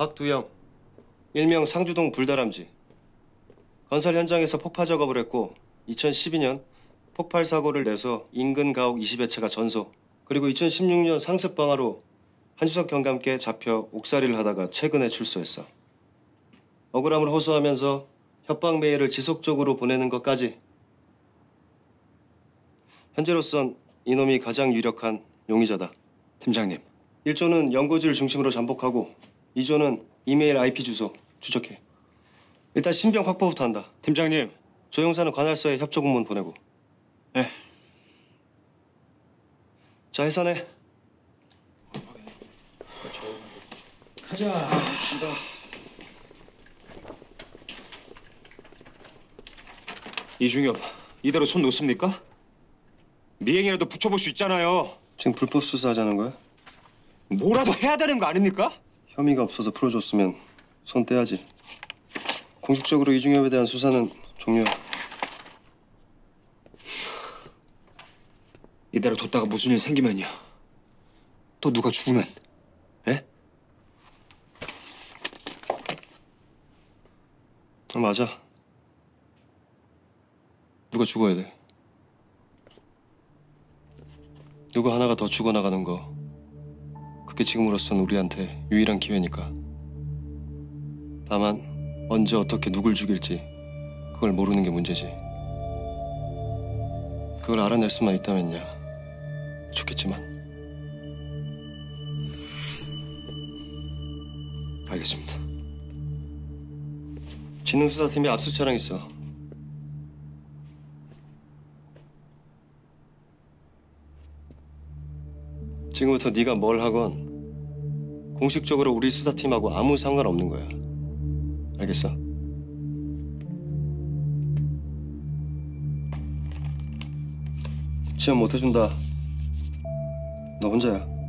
박두영, 일명 상주동 불다람쥐. 건설 현장에서 폭파 작업을 했고 2012년 폭발 사고를 내서 인근 가옥 20여 채가 전소. 그리고 2016년 상습 방화로 한주석 경과 함께 잡혀 옥살이를 하다가 최근에 출소했어. 억울함을 호소하면서 협박 메일을 지속적으로 보내는 것까지. 현재로선 이놈이 가장 유력한 용의자다. 팀장님, 1조는 연고지를 중심으로 잠복하고 2조는 이메일 IP 주소 추적해. 일단 신병 확보부터 한다. 팀장님, 조영사는 관할서에 협조 공문 보내고. 네. 자 해산해. 이중엽, 이대로 손 놓습니까? 미행이라도 붙여볼 수 있잖아요. 지금 불법 수사하자는 거야? 뭐라도 해야 되는 거 아닙니까? 혐의가 없어서 풀어줬으면 손 떼야지. 공식적으로 이중엽에 대한 수사는 종료. 이대로 뒀다가 무슨 일 생기면요. 또 누가 죽으면, 예? 아, 맞아. 누가 죽어야 돼. 누구 하나가 더 죽어나가는 거. 그게 지금으로선 우리한테 유일한 기회니까. 다만 언제 어떻게 누굴 죽일지 그걸 모르는 게 문제지. 그걸 알아낼 수만 있다면야 좋겠지만 알겠습니다. 진흥수사팀에 압수 차량 있어. 지금부터 네가 뭘 하건 공식적으로 우리 수사팀하고 아무 상관없는 거야. 알겠어? 지원 못 해준다. 너 혼자야.